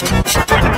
you